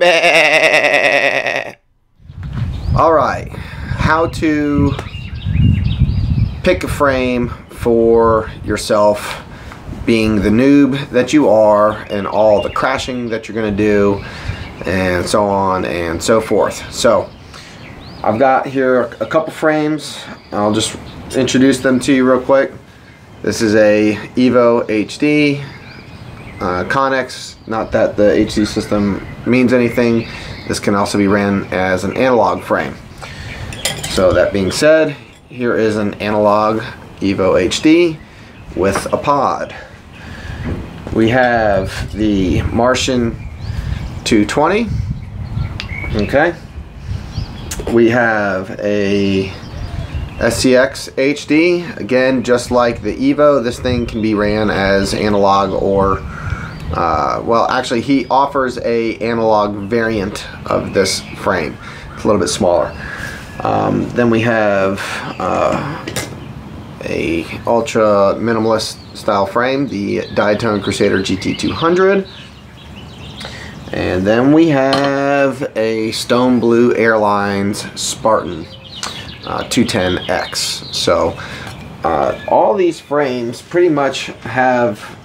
All right, how to pick a frame for yourself being the noob that you are and all the crashing that you're gonna do and so on and so forth. So I've got here a couple frames. I'll just introduce them to you real quick. This is a Evo HD uh, Connex. Not that the HD system means anything. This can also be ran as an analog frame. So that being said, here is an analog Evo HD with a pod. We have the Martian 220. Okay. We have a SCX HD. Again, just like the Evo, this thing can be ran as analog or, uh, well, actually, he offers a analog variant of this frame. It's a little bit smaller. Um, then we have uh, a ultra minimalist style frame, the Diatone Crusader GT200. And then we have a Stone Blue Airlines Spartan uh, 210X. So uh, all these frames pretty much have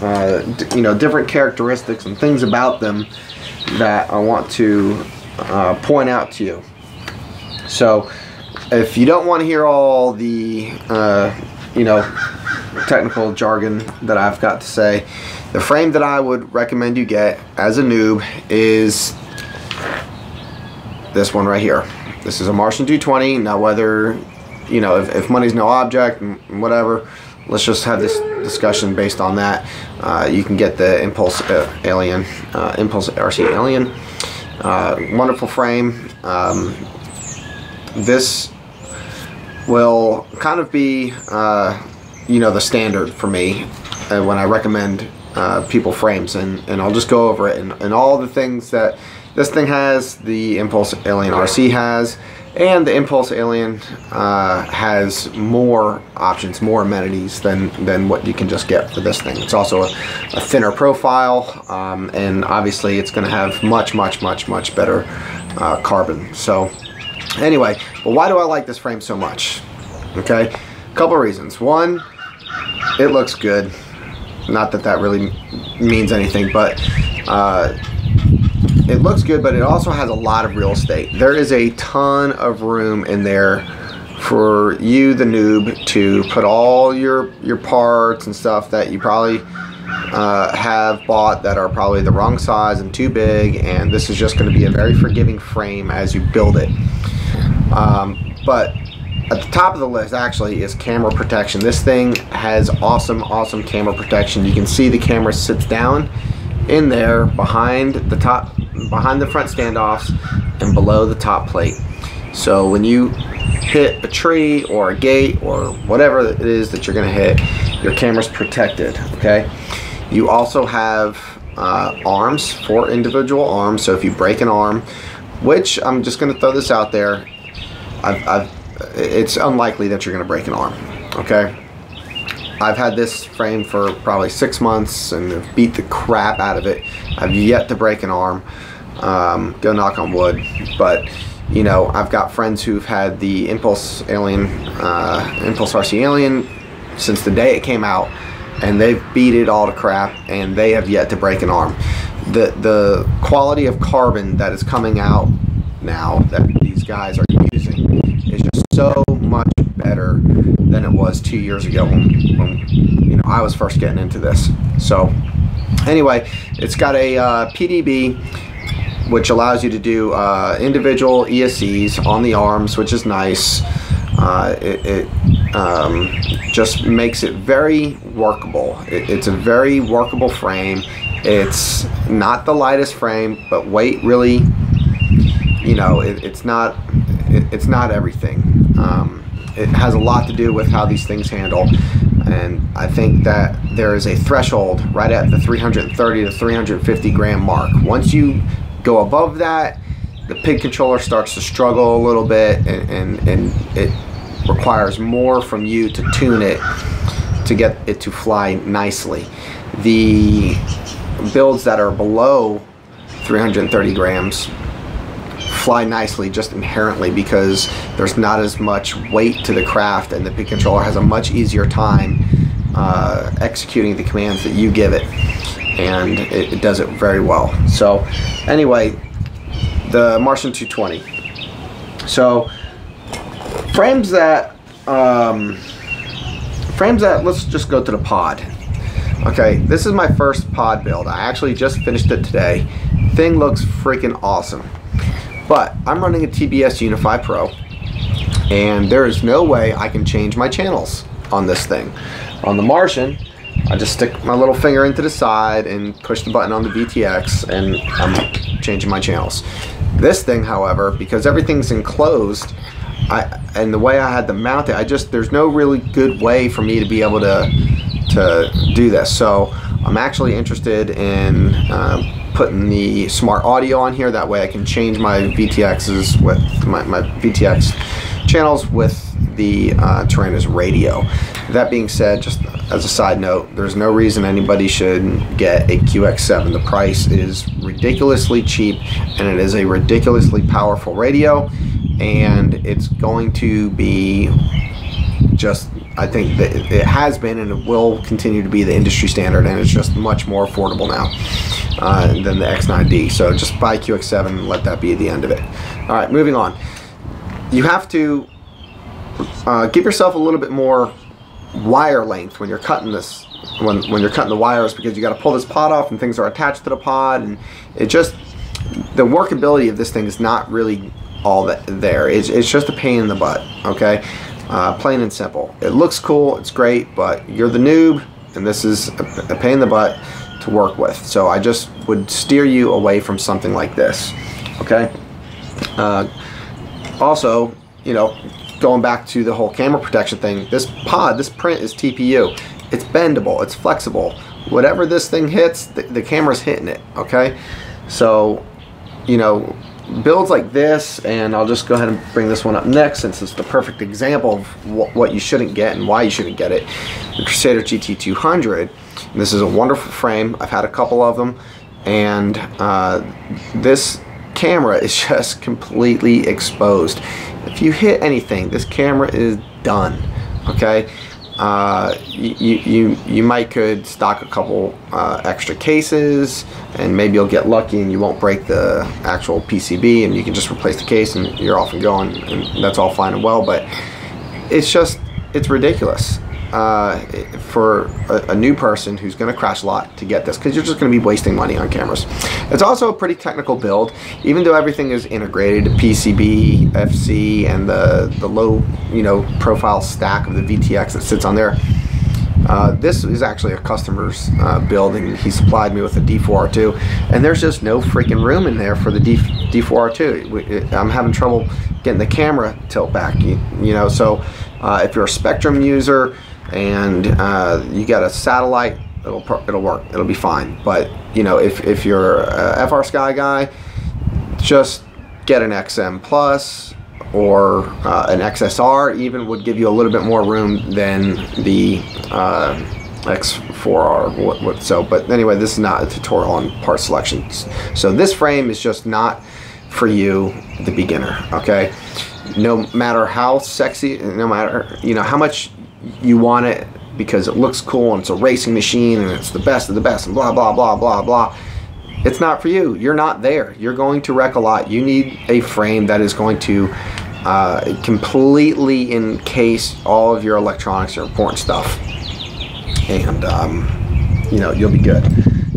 uh, you know different characteristics and things about them that I want to uh, point out to you. So if you don't want to hear all the uh, you know technical jargon that I've got to say, the frame that I would recommend you get as a noob is this one right here. This is a Martian 220. Now whether, you know, if, if money's no object and whatever, let's just have this discussion based on that. Uh, you can get the Impulse uh, Alien, uh, Impulse RC Alien. Uh, wonderful frame. Um, this will kind of be, uh, you know, the standard for me when I recommend people frames. And, and I'll just go over it and, and all the things that this thing has, the Impulse Alien RC has, and the Impulse Alien uh, has more options, more amenities than, than what you can just get for this thing. It's also a, a thinner profile, um, and obviously it's going to have much, much, much, much better uh, carbon. So anyway, well, why do I like this frame so much? Okay, a couple reasons. One, it looks good. Not that that really means anything, but uh, it looks good, but it also has a lot of real estate. There is a ton of room in there for you, the noob, to put all your your parts and stuff that you probably uh, have bought that are probably the wrong size and too big. And this is just going to be a very forgiving frame as you build it. Um, but at the top of the list actually is camera protection. This thing has awesome, awesome camera protection. You can see the camera sits down in there behind the top behind the front standoffs and below the top plate. So when you hit a tree or a gate or whatever it is that you're going to hit, your camera's protected, okay? You also have uh, arms, four individual arms, so if you break an arm, which I'm just going to throw this out there, I've, I've, it's unlikely that you're going to break an arm, okay? I've had this frame for probably six months and beat the crap out of it. I've yet to break an arm. Um, go knock on wood. But you know, I've got friends who've had the Impulse Alien, uh, Impulse RC Alien since the day it came out, and they've beat it all to crap, and they have yet to break an arm. The the quality of carbon that is coming out now that these guys are using is just so much was two years ago when, when you know I was first getting into this. So anyway, it's got a uh, PDB which allows you to do uh, individual ESCs on the arms, which is nice. Uh, it, it um, just makes it very workable. It, it's a very workable frame. It's not the lightest frame, but weight really, you know, it, it's not it's not everything. Um, it has a lot to do with how these things handle. And I think that there is a threshold right at the 330 to 350 gram mark. Once you go above that, the PID controller starts to struggle a little bit and, and, and it requires more from you to tune it to get it to fly nicely. The builds that are below 330 grams fly nicely just inherently because there's not as much weight to the craft and the P controller has a much easier time uh, executing the commands that you give it and it, it does it very well. So anyway, the Martian 220. So frames that um, frames that let's just go to the pod. Okay, this is my first pod build. I actually just finished it today. Thing looks freaking awesome. But I'm running a TBS Unify Pro and there is no way I can change my channels on this thing. On the Martian, I just stick my little finger into the side and push the button on the VTX and I'm changing my channels. This thing, however, because everything's enclosed, I, and the way I had to mount it, I just, there's no really good way for me to be able to, to do this. So I'm actually interested in uh, putting the smart audio on here. That way I can change my VTXs with my, my VTX channels with the uh, Taranis radio. That being said, just as a side note, there's no reason anybody should get a QX7. The price is ridiculously cheap and it is a ridiculously powerful radio and it's going to be just I think that it has been and it will continue to be the industry standard and it's just much more affordable now uh, than the X9D. So just buy QX7 and let that be the end of it. All right, moving on. You have to uh, give yourself a little bit more wire length when you're cutting this when, when you're cutting the wires because you got to pull this pod off and things are attached to the pod and it just the workability of this thing is not really all that there it's, it's just a pain in the butt okay uh, plain and simple it looks cool it's great but you're the noob and this is a, a pain in the butt to work with so I just would steer you away from something like this okay uh, also you know going back to the whole camera protection thing, this pod, this print is TPU. It's bendable, it's flexible. Whatever this thing hits, the, the camera's hitting it, okay? So, you know, builds like this, and I'll just go ahead and bring this one up next since it's the perfect example of wh what you shouldn't get and why you shouldn't get it. The Crusader GT200. This is a wonderful frame. I've had a couple of them, and uh, this camera is just completely exposed. If you hit anything, this camera is done. Okay, uh, you, you you might could stock a couple uh, extra cases, and maybe you'll get lucky and you won't break the actual PCB, and you can just replace the case and you're off and going, and that's all fine and well. But it's just it's ridiculous uh, for a, a, new person who's going to crash a lot to get this because you're just going to be wasting money on cameras. It's also a pretty technical build, even though everything is integrated, PCB, FC, and the, the low you know profile stack of the VTX that sits on there. Uh, this is actually a customer's uh, build, and he supplied me with a D4R2, and there's just no freaking room in there for the D, D4R2. I'm having trouble getting the camera tilt back, you, you know. So uh, if you're a Spektrum user, and uh, you got a satellite, it'll it'll work. It'll be fine. But you know, if if you're a FrSky guy, just get an XM Plus or uh, an XSR. Even would give you a little bit more room than the uh, X4R. What, what, so, but anyway, this is not a tutorial on part selections. So this frame is just not for you, the beginner. Okay, no matter how sexy, no matter you know how much you want it because it looks cool and it's a racing machine and it's the best of the best and blah blah blah blah blah. It's not for you. You're not there. You're going to wreck a lot. You need a frame that is going to uh, completely encase all of your electronics or important stuff. And um, you know you'll be good.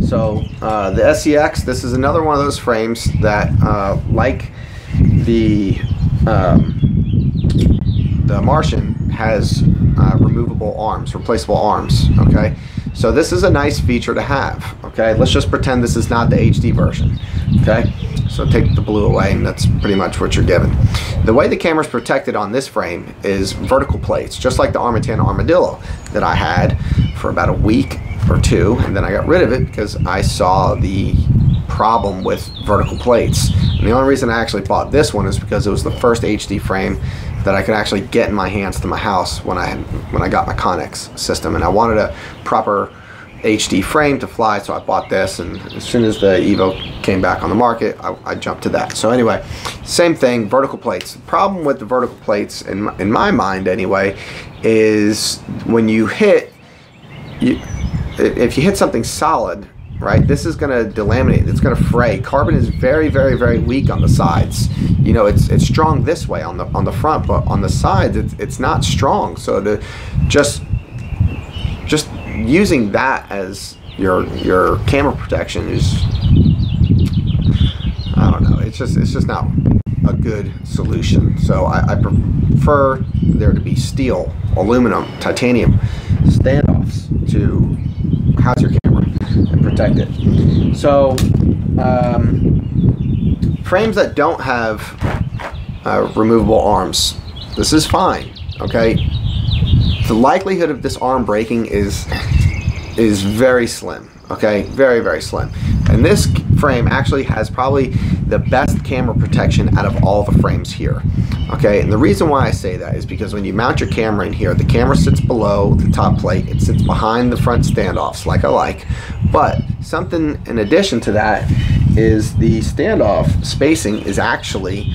So uh, the SEX, this is another one of those frames that uh, like the um, the Martian has uh, removable arms, replaceable arms, okay? So this is a nice feature to have, okay? Let's just pretend this is not the HD version, okay? So take the blue away and that's pretty much what you're given. The way the camera is protected on this frame is vertical plates, just like the Armattan Armadillo that I had for about a week or two, and then I got rid of it because I saw the problem with vertical plates. And the only reason I actually bought this one is because it was the first HD frame that I could actually get in my hands to my house when I when I got my Connex system, and I wanted a proper HD frame to fly, so I bought this, and as soon as the Evo came back on the market, I, I jumped to that. So anyway, same thing, vertical plates. The problem with the vertical plates, in my, in my mind anyway, is when you hit, you, if you hit something solid, right, this is going to delaminate, it's going to fray. Carbon is very, very, very weak on the sides. You know, it's it's strong this way on the on the front, but on the sides, it's, it's not strong. So to just just using that as your your camera protection is I don't know. It's just it's just not a good solution. So I, I prefer there to be steel, aluminum, titanium standoffs to house your camera and protect it. So um, frames that don't have uh, removable arms, this is fine. Okay, the likelihood of this arm breaking is is very slim okay very very slim and this frame actually has probably the best camera protection out of all the frames here. Okay and the reason why I say that is because when you mount your camera in here the camera sits below the top plate. It sits behind the front standoffs like I like. But something in addition to that is the standoff spacing is actually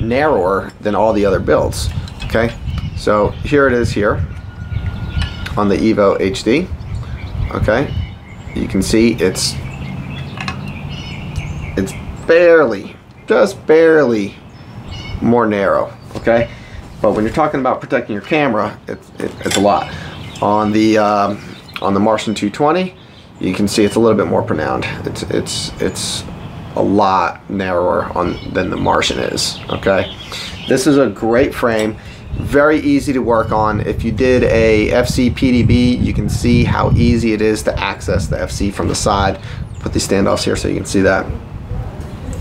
narrower than all the other builds. Okay so here it is here on the Evo HD. Okay, you can see it's it's barely, just barely more narrow. Okay, but when you're talking about protecting your camera, it's it, it's a lot. On the um, on the Martian 220, you can see it's a little bit more pronounced. It's it's it's a lot narrower on than the Martian is. Okay, this is a great frame very easy to work on. If you did a FC PDB, you can see how easy it is to access the FC from the side. Put these standoffs here so you can see that.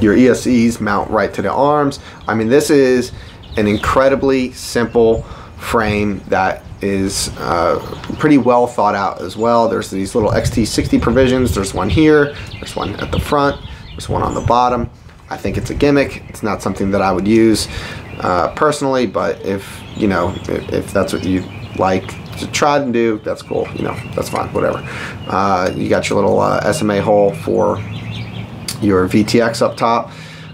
Your ESCs mount right to the arms. I mean, this is an incredibly simple frame that is uh, pretty well thought out as well. There's these little XT60 provisions. There's one here, there's one at the front, there's one on the bottom. I think it's a gimmick. It's not something that I would use uh, personally, but if you know if, if, that's what you like to try and do, that's cool. You know, that's fine. Whatever. Uh, you got your little uh, SMA hole for your VTX up top.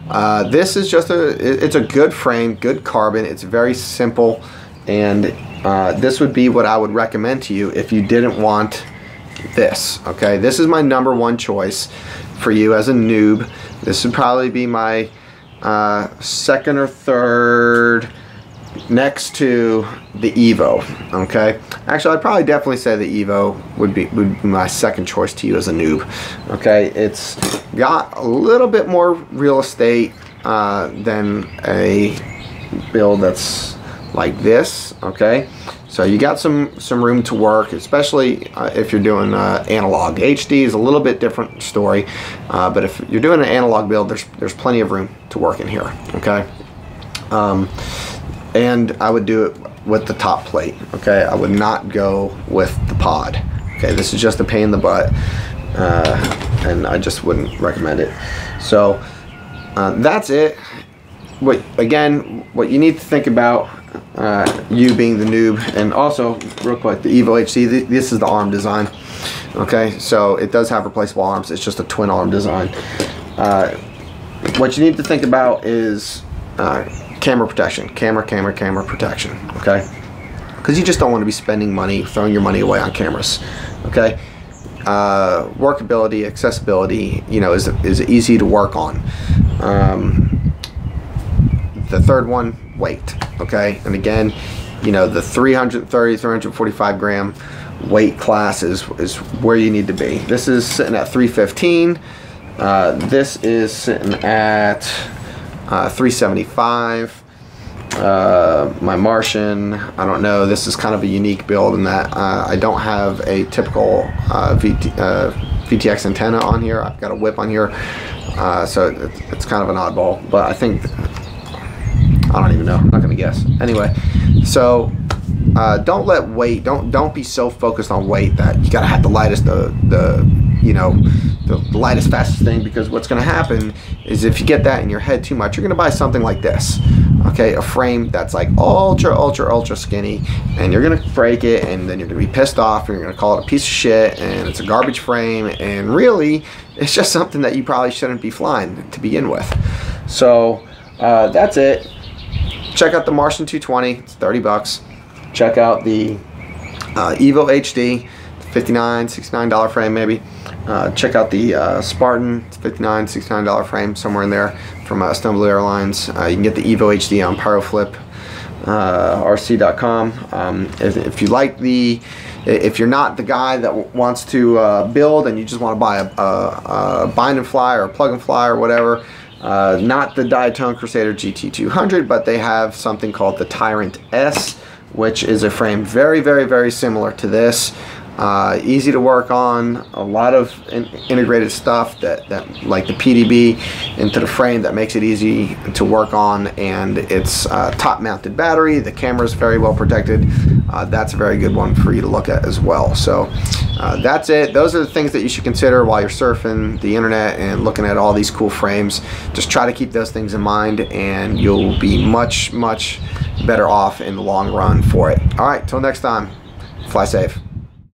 Uh, this is just a it's a good frame, good carbon. It's very simple, and uh, this would be what I would recommend to you if you didn't want this. Okay, this is my number one choice for you as a noob. This would probably be my uh, second or third next to the Evo. Okay, actually, I'd probably definitely say the Evo would be would be my second choice to you as a noob. Okay, it's got a little bit more real estate uh, than a build that's like this. Okay, so you got some some room to work, especially uh, if you're doing uh, analog. HD is a little bit different story, uh, but if you're doing an analog build, there's there's plenty of room to work in here. Okay, um, and I would do it with the top plate. Okay, I would not go with the pod. Okay, this is just a pain in the butt, uh, and I just wouldn't recommend it. So uh, that's it. What again? What you need to think about uh, you being the noob and also real quick the Evo HD th this is the arm design okay so it does have replaceable arms it's just a twin arm design uh, what you need to think about is uh, camera protection. Camera camera camera protection okay? Because you just don't want to be spending money throwing your money away on cameras okay? Uh, workability accessibility you know is, is easy to work on. Um, the third one weight okay? And again you know the 330 345 gram weight class is is where you need to be. This is sitting at 315 uh, this is sitting at uh, 375 uh, my Martian I don't know this is kind of a unique build in that uh, I don't have a typical uh, VT, uh, VTX antenna on here I've got a whip on here so it's, kind of an oddball but I think I don't even know. I'm not gonna guess. Anyway, so don't let weight. Don't don't be so focused on weight that you gotta have the lightest the the you know the lightest fastest thing because what's going to happen is if you get that in your head too much you're going to buy something like this okay? A frame that's like ultra ultra ultra skinny and you're going to break it and then you're going to be pissed off and you're going to call it a piece of shit and it's a garbage frame and really it's just something that you probably shouldn't be flying to begin with. So uh, that's it. Check out the martian 220 it's 30 bucks. Check out the uh, evo hd 59 69 dollar frame maybe uh, check out the uh, Spartan, it's 59 $69 frame, somewhere in there from uh, Airlines. Uh, you can get the Evo HD on Piroflip. Uh, rc.com um, if, if, you like the if you're not the guy that wants to uh, build and you just want to buy a, a, a, bind and fly or a plug and fly or whatever not the Diatone Crusader GT200 but they have something called the Tyrant S which is a frame very very very similar to this. Uh, easy to work on, a lot of in integrated stuff that, that like the PDB into the frame that makes it easy to work on and it's uh, top mounted battery, the camera is very well protected, uh, that's a very good one for you to look at as well. So uh, that's it, those are the things that you should consider while you're surfing the internet and looking at all these cool frames. Just try to keep those things in mind and you'll be much, much better off in the long run for it. All right, till next time, fly safe.